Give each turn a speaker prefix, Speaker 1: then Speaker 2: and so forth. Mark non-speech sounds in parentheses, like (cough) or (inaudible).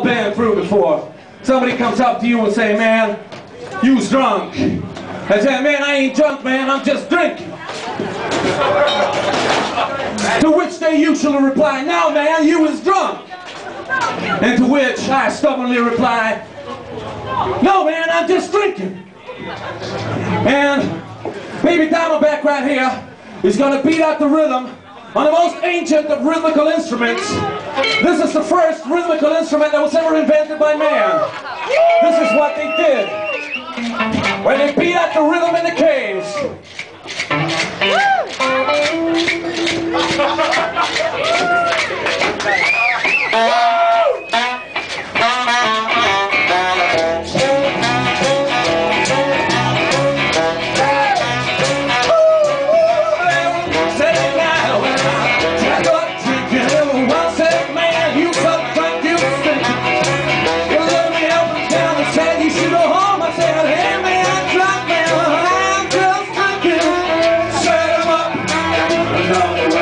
Speaker 1: been through before. Somebody comes up to you and say, man, you's drunk. I say, man, I ain't drunk, man, I'm just drinking. to which they usually reply, no, man, you was drunk. And to which I stubbornly reply, no, man, I'm just drinking. And Baby Diamondback right here is going to beat out the rhythm on the most ancient of rhythmical instruments. This is the first rhythmical instrument that was ever invented by man. This is what they did. When they beat out the rhythm in the caves. (laughs) all around.